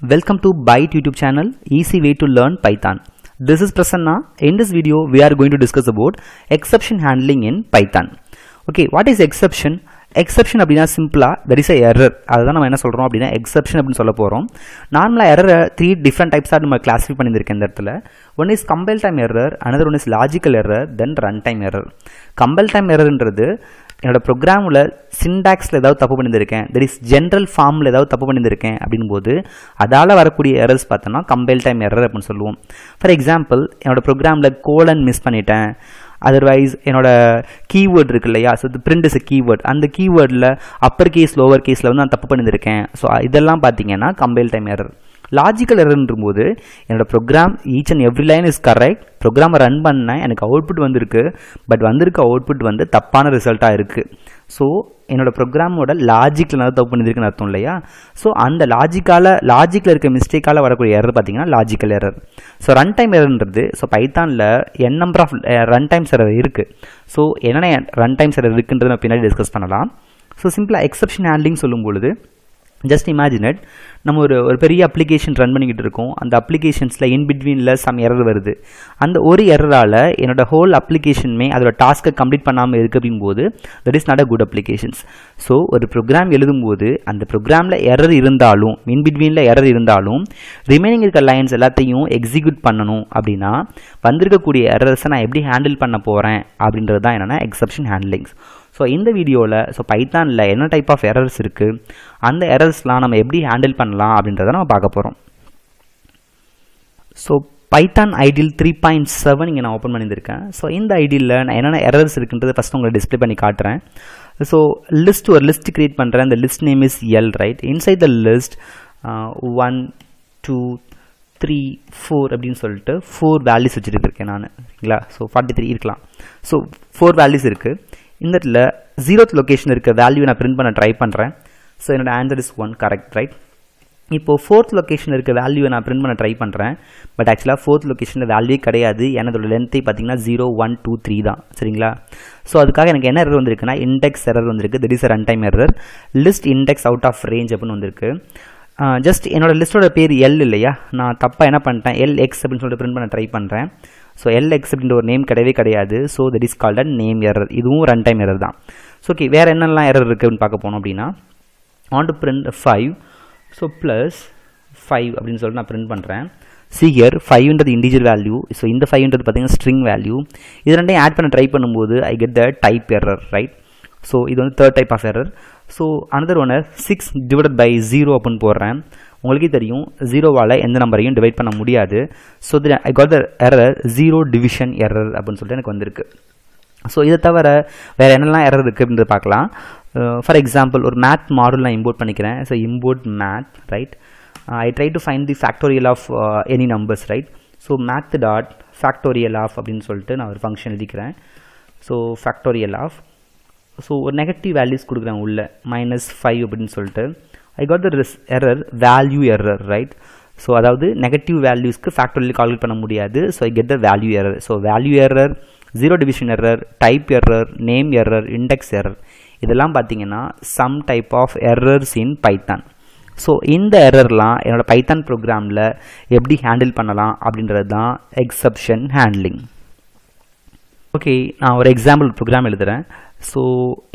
Welcome to Byte YouTube channel, easy way to learn Python. This is Prasanna. In this video, we are going to discuss about exception handling in Python. Okay, what is exception? Exception அப்படின்னா சிம்பிளாக that is error அதுதான் நம்ம என்ன சொல்கிறோம் அப்படின்னா exception அப்படின்னு சொல்ல போகிறோம் நார்மலாக எரரை த்ரீ டிஃப்ரெண்ட் டைப்ஸாக நம்ம கிளாஸிஃபை பண்ணியிருக்கேன் இந்த இடத்துல one is compile time error another one is logical error then run time error compile time எரர்ன்றது என்னோட ப்ரோக்ராமில் சின்டாக்ஸில் ஏதாவது தப்பு பண்ணியிருக்கேன் தெர் இஸ் ஜென்ரல் ஃபார்மில் ஏதாவது தப்பு பண்ணியிருக்கேன் அப்படின்போது அதால் வரக்கூடிய எரர்ஸ் பார்த்தோன்னா கம்பைல் டைம் எரர் அப்படின்னு சொல்லுவோம். ஃபார் எக்ஸாம்பிள் என்னோட ப்ரோக்ராமில் கோலன் மிஸ் பண்ணிட்டேன். அதர்வைஸ் என்னோட கீவேர்டு இருக்கு இல்லையா? ஸோ இது பிரிண்ட் இஸ் கீவேர்ட் அந்த கீவேர்டில் அப்பர் கேஸ் லோவர் கேஸில் வந்து நான் தப்பு பண்ணியிருக்கேன் ஸோ இதெல்லாம் பார்த்தீங்கன்னா கம்பைல் டைம் எரர் லாஜிக்கல் எரர்ன்றும் போது என்னோடய program each and every line is correct ப்ரோக்ராமை ரன் பண்ணேன் எனக்கு அவுட்புட் வந்திருக்கு. பட் வந்திருக்க அவுட்புட் வந்து தப்பான ரிசல்ட்டாக இருக்குது ஸோ என்னோடய ப்ரோக்ராமோட லாஜிக்கில் நல்லா தப்பு பண்ணியிருக்குன்னு அர்த்தம் இல்லையா? ஸோ அந்த லாஜிக்கால லாஜிக்கில் இருக்க மிஸ்டேக்கால் வரக்கூடிய எரர் பார்த்தீங்கன்னா logical error so run time எரர்ன்றது so பைத்தானில் n number of run times error இருக்குது ஸோ என்னென்ன ரன் டைம்ஸ் எரர் இருக்குன்றது நான் பின்னாடி டிஸ்கஸ் பண்ணலாம். ஸோ சிம்பிளாக எக்ஸப்ஷன் ஹேண்ட்லிங் சொல்லும் பொழுது ஜஸ்ட் இமேஜின் இட் நம்ம ஒரு ஒரு பெரிய அப்ளிகேஷன் ரன் பண்ணிக்கிட்டு இருக்கோம். அந்த அப்ளிகேஷன்ஸில் இன் பிட்வீனில் சம் எரர் வருது. அந்த ஒரு எரரால் என்னோட ஹோல் அப்ளிகேஷனுமே அதோட டாஸ்க்கை கம்ப்ளீட் பண்ணாமல் இருக்குது அப்படிங்கும்போது போது that is not a good applications so ஒரு ப்ரோக்ராம் எழுதும்போது அந்த ப்ரோக்ராமில் எரர் இருந்தாலும் இன் பிட்வீனில் எரர் இருந்தாலும் ரிமைனிங் இருக்க லைன்ஸ் எல்லாத்தையும் எக்ஸிக்யூட் பண்ணணும் அப்படின்னா வந்திருக்கக்கூடிய எரர்ஸை நான் எப்படி ஹேண்டில் பண்ண போகிறேன் அப்படின்றது தான் என்னென்னா எக்ஸப்ஷன் ஹேண்ட்லிங்ஸ் ஸோ இந்த வீடியோவில் ஸோ பைத்தானில் என்ன டைப் ஆஃப் எரர்ஸ் இருக்குது அந்த எரர்ஸ்லாம் நம்ம எப்படி ஹேண்டில் பண்ணலாம் அப்படின்றத நம்ம பார்க்க போகிறோம் ஸோ பைத்தான் ஐடியில் த்ரீ பாயிண்ட் செவன் இங்கே நான் ஓப்பன் பண்ணியிருக்கேன் ஸோ இந்த ஐடியில் நான் என்னென்ன எரர்ஸ் இருக்குன்றது ஃபஸ்ட் உங்களை டிஸ்பிளே பண்ணி காட்டுறேன். ஸோ லிஸ்ட் ஒரு லிஸ்ட் க்ரியேட் பண்ணுறேன் இந்த list name is L right inside the list one two three four அப்படின்னு சொல்லிட்டு ஃபோர் வேல்யூஸ் வச்சுட்டு இருக்கேன் நான். சரிங்களா? ஸோ ஃபார்ட்டி த்ரீ இருக்கலாம். ஸோ ஃபோர் வேல்யூஸ் இருக்குது இந்த இடத்துல ஜீரோத் லொக்கேஷன் இருக்க வேல்யூ நான் பிரிண்ட் பண்ண ட்ரை பண்ணுறேன் ஸோ என்னோட answer is one correct right இப்போது ஃபோர்த் லொக்கேஷன் இருக்க வேல்யூவை நான் பிரிண்ட் பண்ண ட்ரை பண்ணுறேன் பட் ஆக்சுவலாக ஃபோர்த் லொக்கேஷனில் வேல்யூ கிடையாது. எனதோட லென்த்தை பார்த்தீங்கன்னா ஜீரோ ஒன் டூ த்ரீ தான். சரிங்களா? ஸோ அதுக்காக எனக்கு என்ன எரர் வந்திருக்குன்னா இண்டெக்ஸ் எரர் வந்திருக்கு. This is run time error list index out of range அப்படின்னு வந்திருக்கு. ஜஸ்ட் என்னோட லிஸ்ட்டோட பேர் எல் இல்லையா? நான் தப்பாக என்ன பண்ணிட்டேன்? எல் எக்ஸ் அப்படின்னு சொல்லிட்டு பிரிண்ட் பண்ண ட்ரை பண்ணுறேன் ஸோ எல் எக்ஸ் அப்படின்ற ஒரு நேம் கிடையவே கிடையாது. So that is called and name error இதுவும் ரன் டைம் எரர் தான். ஸோ ஓகே வேறு என்னெல்லாம் எரர் இருக்குதுன்னு பார்க்க போனோம் அப்படின்னா on to print five so plus five அப்படின்னு சொல்லிட்டு நான் பிரிண்ட் பண்ணுறேன் சிஹியர் ஃபைவ்ன்றது இண்டிஜுவல் வேல்யூ ஸோ இந்த ஃபைவ்ன்றது பார்த்தீங்கன்னா ஸ்ட்ரிங் வேல்யூ இது ரெண்டையும் ஆட் பண்ண ட்ரை பண்ணும்போது I get the type error right so இது வந்து third type of error so another ஒன்று சிக்ஸ் டிவைடட் பை ஜீரோ அப்படின்னு போடுறேன். உங்களுக்கே தெரியும் ஜீரோவால் எந்த நம்பரையும் டிவைட் பண்ண முடியாது. So I got the error zero division error அப்படின்னு சொல்லிட்டு எனக்கு வந்திருக்கு. ஸோ இதை தவிர வேறு என்னெல்லாம் எரர் இருக்குது அப்படின்றது பார்க்கலாம். Uh, ஃபார் எக்ஸாம்பிள் ஒரு மேத் மாடல் நான் இம்போர்ட் பண்ணிக்கிறேன். So import math right I try to find the factorial of any numbers right so math dot factorial of அப்படின்னு சொல்லிட்டு நான் ஒரு ஃபங்க்ஷன் எழுதிக்கிறேன். ஸோ ஃபேக்டோரியல் ஆஃப் ஸோ ஒரு நெகட்டிவ் வேல்யூஸ் கொடுக்குறேன் உள்ள மைனஸ் ஃபைவ் அப்படின்னு சொல்லிட்டு. I got the raise error value error right so அதாவது நெகட்டிவ் வேல்யூஸ்க்கு ஃபேக்டரியில் கால்குலேட் பண்ண முடியாது. So I get the value error so value error zero division error type error name error index error இதெல்லாம் பார்த்தீங்கன்னா some type of errors in Python so இந்த எரர்லாம் என்னோட பைத்தான் ப்ரோக்ராமில் எப்படி ஹேண்டில் பண்ணலாம் அப்படின்றது தான் எக்ஸப்ஷன் ஹேண்ட்லிங் ஓகே நான் ஒரு எக்ஸாம்பிள் ப்ரோக்ராம் எழுதுகிறேன் so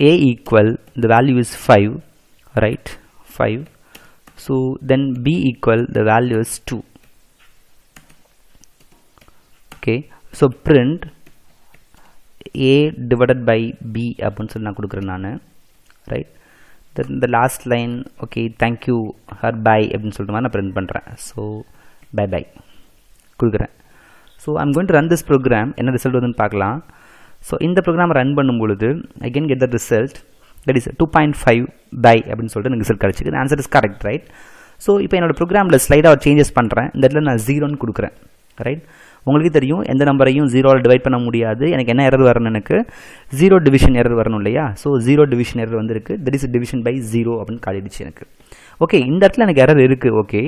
A equal the value is five right five so then B equal the value is two okay so print A divided by B அப்படின்னு சொல்லி நான் கொடுக்குறேன் நான். ரைட் தென் இந்த last line okay thank you her bye அப்படின்னு சொல்லிட்டு மாதிரி நான் பிரிண்ட் பண்ணுறேன் ஸோ பை பை கொடுக்குறேன். So I'm going to run this program என்ன ரிசல்ட் வருதுன்னு பார்க்கலாம். ஸோ இந்த ப்ரோக்ராம் ரன் பண்ணும் பொழுது I can get the result that is two point five bye அப்படின்னு சொல்லிட்டு எனக்கு ரிசல்ட் கிடச்சிது answer is correct right so இப்போ என்னோட ப்ரோக்ராமில் ஸ்லைடாக சேஞ்சஸ் பண்ணுறேன் இந்த இடத்துல நான் ஜீரோன்னு கொடுக்குறேன். ரைட் உங்களுக்கு தெரியும் எந்த நம்பரையும் ஜீரோவில் டிவைட் பண்ண முடியாது. எனக்கு என்ன எரர் வரணும் எனக்கு ஜீரோ டிவிஷன் எரர் வரணும் இல்லையா? ஸோ ஜீரோ டிவிஷன் எரர் வந்திருக்கு. That is division by zero அப்படின்னு காட்டிடுச்சு எனக்கு. ஓகே இந்த இடத்துல எனக்கு எரர் இருக்குது ஓகே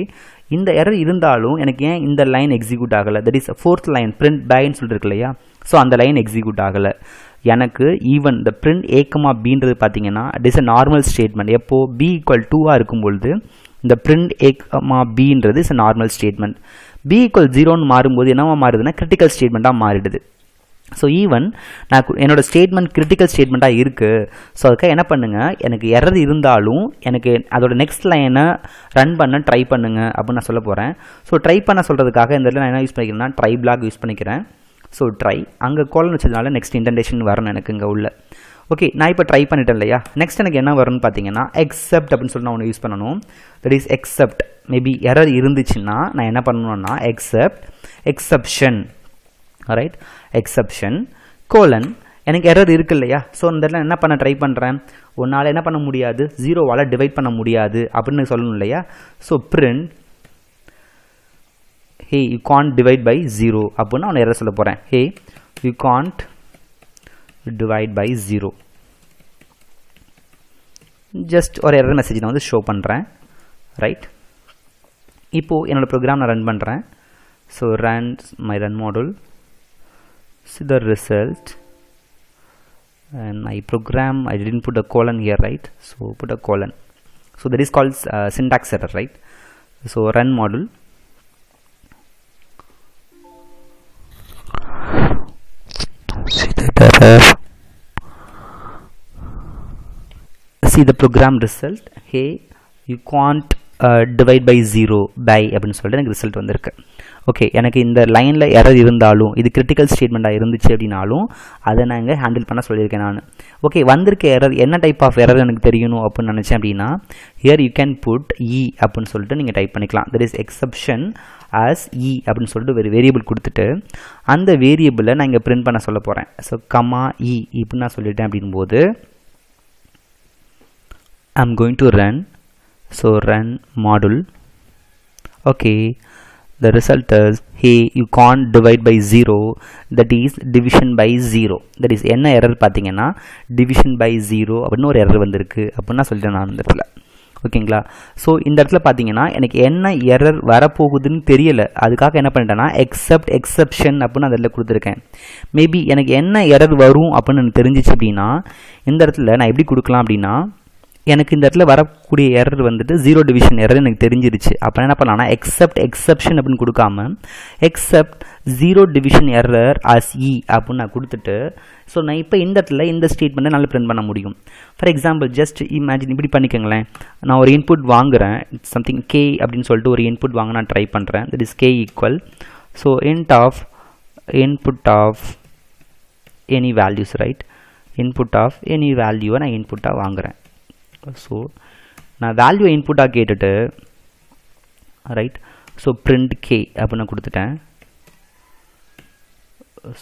இந்த எரர் இருந்தாலும் எனக்கு ஏன் இந்த லைன் எக்ஸிக்யூட் ஆகலை? That is fourth line print பேக்னு சொல்லிட்டு இருக்கு இல்லையா? ஸோ அந்த லைன் எக்ஸிக்யூட் ஆகலை. எனக்கு ஈவன் இந்த பிரிண்ட் ஏக்கமா பின்றது பார்த்தீங்கன்னா it is a normal statement எப்போ பி ஈக்குவல் டூவாக இருக்கும் பொழுது இந்த பிரிண்ட் ஏக்கமா பின்றது is normal statement B equal ஜீரோன்னு மாறும்போது என்னவா மாறுதுன்னா கிரிட்டிக்கல் ஸ்டேட்மெண்ட்டாக மாறிடுது. ஸோ ஈவன் நான் என்னோடய ஸ்டேட்மெண்ட் கிரிட்டிக்கல் ஸ்டேட்மெண்ட்டாக இருக்குது ஸோ அதுக்காக என்ன பண்ணுங்கள் எனக்கு எரர் இருந்தாலும் எனக்கு அதோட நெக்ஸ்ட் லைனை ரன் பண்ண ட்ரை பண்ணுங்க அப்படின்னு நான் சொல்ல போகிறேன் ஸோ ட்ரை பண்ண சொல்கிறதுக்காக இந்த இடத்துல நான் என்ன யூஸ் பண்ணிக்கிறேன்னா ட்ரை பிளாக் யூஸ் பண்ணிக்கிறேன். ஸோ ட்ரை அங்கே கோலன் வச்சதுனால நெக்ஸ்ட் இன்டென்டேஷன் வரணும் எனக்கு இங்கே உள்ள. ஓகே நான் இப்போ ட்ரை பண்ணிட்டேன் இல்லையா? நெக்ஸ்ட் எனக்கு என்ன வரும்னு பார்த்தீங்கன்னா எக்ஸப்ட் அப்படின்னு சொல்லி நான் ஒன்று யூஸ் பண்ணணும். That is except maybe error இருந்துச்சுன்னா நான் என்ன பண்ணணும்னா except exception right exception colon எனக்கு எரர் இருக்கு இல்லையா? ஸோ அந்த இடத்துல என்ன பண்ண ட்ரை பண்ணுறேன் உன்னால் என்ன பண்ண முடியாது? ஜீரோவால் டிவைட் பண்ண முடியாது அப்படின்னு சொல்லணும் இல்லையா? So print hey you can't divide by zero அப்படின்னு அவனை எரர் சொல்ல போகிறேன் hey you can't divide by zero just ஒரு எரர் மெசேஜ் நான் வந்து ஷோ பண்ணுறேன் ரைட் இப்போது என்னோட ப்ரோக்ராம் நான் ரன் பண்ணுறேன் so run my run model see the result and I program I didn't put a colon here right so put a colon so that is called uh, syntax error right so run model error see the program result. Hey you can't uh, divide by 0 by அப்படின்னு சொல்லிட்டு எனக்கு result வந்திருக்கு. Okay எனக்கு இந்த லைனில் error இருந்தாலும் இது critical ஸ்டேட்மெண்ட்டாக இருந்துச்சு அப்படின்னாலும் அதை நான் இங்கே ஹேண்டில் பண்ண சொல்லியிருக்கேன் நான். ஓகே வந்திருக்க எரர் என்ன டைப் ஆஃப் எரர் எனக்கு தெரியணும் அப்படின்னு நினச்சேன் அப்படின்னா here you can put E அப்படின்னு சொல்லிட்டு நீங்கள் டைப் பண்ணிக்கலாம். That is exception as E அப்படின்னு சொல்லிட்டு ஒரு வேரியபிள் கொடுத்துட்டு அந்த வேரியபிளை நான் இங்கே பிரிண்ட் பண்ண சொல்ல போகிறேன் ஸோ கமா இ e, இப்படின்னு நான் சொல்லிட்டேன் அப்படின்போது I'm going to run so run module okay the result is hey you can't divide by 0 that is division by 0 that is என்ன எரர் பார்த்தீங்கன்னா division by 0 அப்படின்னு ஒரு எரர் வந்திருக்கு. அப்படின்னு நான் சொல்லிட்டேன் நான் இந்த இடத்துல. ஓகேங்களா? ஸோ இந்த இடத்துல பார்த்தீங்கன்னா எனக்கு என்ன எரர் வரப்போகுதுன்னு தெரியல. அதுக்காக என்ன பண்ணிட்டேன்னா எக்ஸப்ட் எக்ஸப்ஷன் அப்படின்னு அந்த இடத்துல கொடுத்துருக்கேன். மேபி எனக்கு என்ன எரர் வரும் அப்படின்னு எனக்கு தெரிஞ்சிச்சு அப்படின்னா இந்த இடத்துல நான் எப்படி கொடுக்கலாம் அப்படின்னா எனக்கு இந்த இடத்துல வரக்கூடிய எரர் வந்துட்டு ஜீரோ டிவிஷன் எரர் எனக்கு தெரிஞ்சிருச்சு. அப்போ என்ன பண்ணலாம்னா எக்ஸப்ட் எக்ஸப்ஷன் அப்படின்னு கொடுக்காம except zero division error as E அப்படின்னு நான் கொடுத்துட்டு ஸோ நான் இப்போ இந்த இடத்துல இந்த ஸ்டேட்மெண்ட்டை நல்லா பிரிண்ட் பண்ண முடியும். ஃபார் எக்ஸாம்பிள் ஜஸ்ட் இமேஜின் இப்படி பண்ணிக்கோங்களேன். நான் ஒரு இன்புட் வாங்குறேன் சம்திங் கே அப்படின்னு சொல்லிட்டு ஒரு இன்புட் வாங்க நான் ட்ரை பண்ணுறேன் that is K equal so int of input of any values right input of any வேல்யூவை நான் இன்புட்டாக வாங்குறேன். ஸோ நான் வேல்யூ இன்புட்டாக கேட்டுட்டு ரைட் ஸோ பிரிண்ட் கே அப்படின்னு கொடுத்துட்டேன்.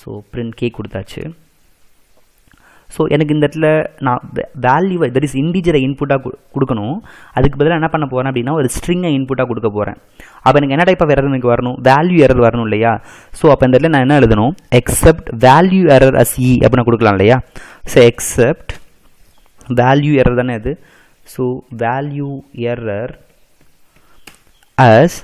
ஸோ பிரிண்ட் கே கொடுத்தாச்சு. ஸோ எனக்கு இந்த இடத்துல நான் வேல்யூவை தட் இஸ் இன்டிஜரை இன்புட்டாக கொடுக்கணும். அதுக்கு பதிலாக என்ன பண்ண போகிறேன் அப்படின்னா ஒரு ஸ்ட்ரிங்கை இன்புட்டாக கொடுக்க போகிறேன் அப்போ எனக்கு என்ன டைப் ஆஃப் எரர் எனக்கு வரணும்? வேல்யூ எரர் வரணும் இல்லையா? ஸோ அப்போ இந்த இடத்துல நான் என்ன எழுதணும்? Except value error as E அப்படின்னு கொடுக்கலாம் இல்லையா? ஸோ எக்ஸப்ட் வேல்யூ எரர் தானே அது? So value error as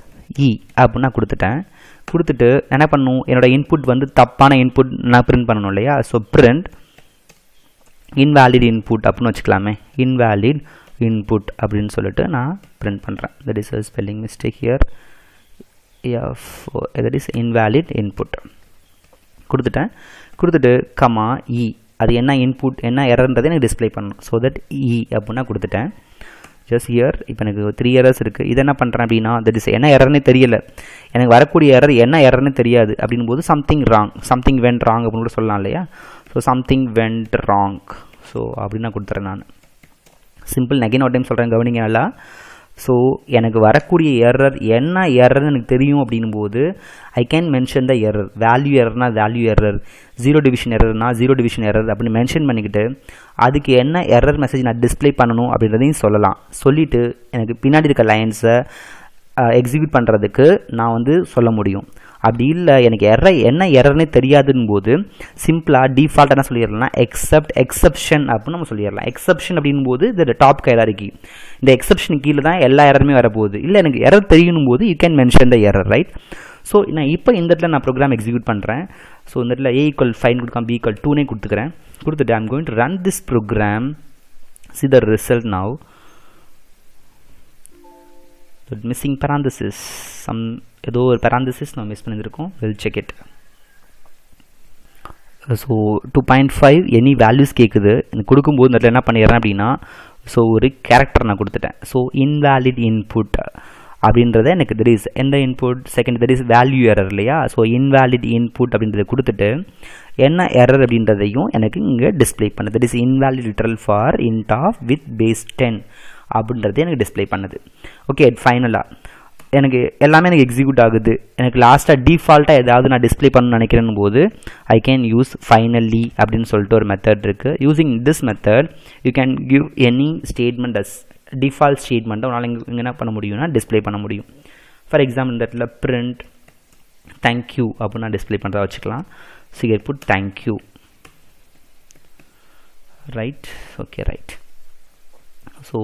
E e அப்படின்னு நான் கொடுத்துட்டேன். கொடுத்துட்டு என்ன பண்ணணும் என்னோடய இன்புட் வந்து தப்பான இன்புட் நான் பிரிண்ட் பண்ணணும் இல்லையா? ஸோ பிரிண்ட் இன்வேலிட் இன்புட் அப்படின்னு வச்சுக்கலாமே. இன்வேலிட் இன்புட் அப்படின்னு சொல்லிட்டு நான் பிரிண்ட் பண்ணுறேன் that is spelling mistake here F that is invalid input கொடுத்துட்டேன். கொடுத்துட்டு கமா இ அது என்ன இன்புட் என்ன எரர்ன்றதை எனக்கு டிஸ்ப்ளே பண்ணணும். ஸோ தட் இ அப்படின்னா கொடுத்துட்டேன். ஜஸ்ட் இயர் இப்போ எனக்கு த்ரீ இயர்ஸ் இருக்குது இது என்ன பண்ணுறேன் அப்படின்னா தட் இஸ் என்ன எரர்னே தெரியல. எனக்கு வரக்கூடிய எரர் என்ன எரர்னே தெரியாது. அப்படின்னும் போது something wrong something went wrong அப்படின்னு கூட சொல்லலாம் இல்லையா? So something went wrong so அப்படின்னு நான் கொடுத்துறேன் நான். சிம்பிள் நெகின் ஒரு டைம் சொல்கிறேன் கவனிங்க நல்லா. ஸோ எனக்கு வரக்கூடிய எரர் என்ன எரர்னு எனக்கு தெரியும் அப்படின்னும் போது I can mention the error value எரர்னா value error zero division எரர்னா ஜீரோ டிவிஷன் எரர் அப்படின்னு மென்ஷன் பண்ணிக்கிட்டு அதுக்கு என்ன எரர் மெசேஜ் நான் டிஸ்ப்ளே பண்ணணும் அப்படின்றதையும் சொல்லலாம். சொல்லிவிட்டு எனக்கு பின்னாடி இருக்க லைன்ஸை எக்ஸிக்யூட் பண்ணுறதுக்கு நான் வந்து சொல்ல முடியும். அப்படி இல்லை எனக்கு எற என்ன எரர்னே தெரியாதுன்னு போது சிம்பிளாக டிஃபால்ட் என்ன சொல்லிடலாம்? எக்ஸப்ட் எக்ஸப்ஷன் அப்படின்னு நம்ம சொல்லிடலாம். எக்ஸப்ஷன் அப்படின் போது இது டாப் கைலாரிக்கி இந்த எக்ஸப்ஷன் கீழே தான் எல்லா எரருமே வரப்போகுது. இல்லை எனக்கு எரர் தெரியணும் போது you can mention the error right so நான் இப்போ இந்த இடத்துல நான் ப்ரோக்ராம் எக்ஸிக்யூட் பண்ணுறேன் ஸோ இந்த இடத்துல ஏ ஈக்குவல் ஃபைன் கொடுக்காம பி ஈக்குவல் டூனே கொடுத்துக்கிறேன். கொடுத்துட்டு I'm going to run this program see the result now but missing parenthesis some ஏதோ ஒரு பேராந்தசிஸ் நம்ம மிஸ் பண்ணியிருக்கோம் will check it so two point five any values கேட்குது எனக்கு கொடுக்கும்போது இந்த என்ன பண்ணிடுறேன் அப்படின்னா ஸோ ஒரு கேரக்டர் நான் கொடுத்துட்டேன். ஸோ இன்வேலிட் இன்புட் அப்படின்றத எனக்கு தெர் இஸ் எந்த input second there is value error இல்லையா? ஸோ இன்வேலிட் இன்புட் அப்படின்றத கொடுத்துட்டு என்ன எரர் அப்படின்றதையும் எனக்கு இங்கே டிஸ்பிளே பண்ணு. There is invalid literal for int of with base ten அப்படின்றது எனக்கு டிஸ்பிளே பண்ணுது. ஓகே ஃபைனலாக எனக்கு எல்லாமே எனக்கு எக்ஸிக்யூட் ஆகுது. எனக்கு லாஸ்ட்டாக டிஃபால்ட்டாக ஏதாவது நான் டிஸ்பிளே பண்ணணும்னு நினைக்கிறேன் போது ஐ கேன் யூஸ் ஃபைனலி அப்படின்னு சொல்லிட்டு ஒரு மெத்தட் இருக்குது using this method you can give any statement as default ஸ்டேட்மெண்ட்டை உன்னால் இங்கே என்ன பண்ண முடியும்னா டிஸ்பிளே பண்ண முடியும். ஃபார் எக்ஸாம்பிள் இந்த இடத்துல பிரிண்ட் தேங்க்யூ அப்படின்னு நான் டிஸ்பிளே பண்ணுறதா வச்சுக்கலாம். So put thank you right okay right so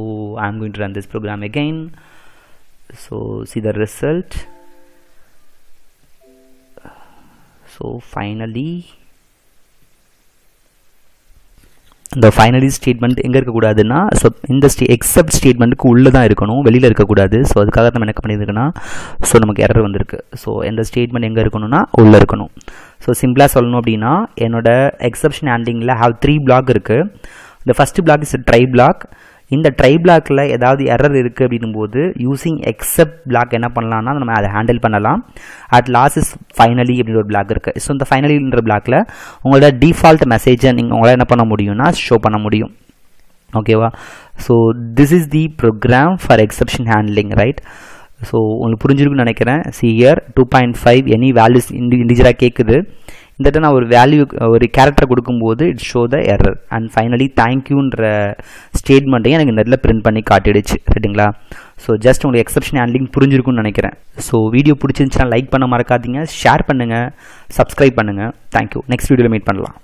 I'm going to run this program program again. So see the result. So finally இந்த ஃபைனலி ஸ்டேட்மெண்ட் எங்கே இருக்கக்கூடாதுன்னா ஸோ இந்த ஸ்டே எக்ஸப்ட் ஸ்டேட்மெண்ட்டுக்கு உள்ளே தான் இருக்கணும் வெளியில் இருக்கக்கூடாது ஸோ அதுக்காக நம்ம என்ன பண்ணியிருக்குன்னா ஸோ நமக்கு எரர் வந்திருக்கு. ஸோ இந்த ஸ்டேட்மெண்ட் எங்கே இருக்கணும்னா உள்ளே இருக்கணும். ஸோ சிம்பிளாக சொல்லணும் அப்படின்னா என்னோட எக்ஸப்ஷன் ஹேண்டிங்கில் ஹாவ் த்ரீ பிளாக் இருக்குது இந்த first block is try block இந்த ட்ரை பிளாக்கில் ஏதாவது எரர் இருக்குது அப்படின்னும் போது எக்ஸப்ட் பிளாக் என்ன பண்ணலாம்னா நம்ம அதை ஹேண்டில் பண்ணலாம். அட் லாஸ்ட் இஸ் ஃபைனலி அப்படின்னு ஒரு பிளாக் இருக்குது ஸோ இந்த ஃபைனலின்ற பிளாக்கில் உங்களோட டிஃபால்ட் மெசேஜை நீங்கள் உங்களால் என்ன பண்ண முடியும்னா ஷோ பண்ண முடியும். ஓகேவா so this is the program for exception handling right so உங்களுக்கு புரிஞ்சிருக்குன்னு நினைக்கிறேன். See here two point five any values indie இண்டிஜராக கேட்குது இந்த நான் ஒரு வேல்யூ ஒரு கேரக்டர் கொடுக்கும்போது it show the error and finally தேங்க்யூன்ற ஸ்டேட்மெண்ட்டையும் எனக்கு இந்த இடத்துல பிரிண்ட் பண்ணி காட்டிடுச்சு. ரைட்டுங்களா ஸோ ஜஸ்ட் உங்களுக்கு எக்ஸப்ஷன் ஹேண்ட்லிங் புரிஞ்சிருக்கும்னு நினைக்கிறேன். ஸோ வீடியோ பிடிச்சிருந்துச்சுன்னா லைக் பண்ண மறக்காதீங்க. ஷேர் பண்ணுங்கள் சப்ஸ்கிரைப் பண்ணுங்கள் தேங்க்யூ நெக்ஸ்ட் வீடியோவில் மீட் பண்ணலாம்.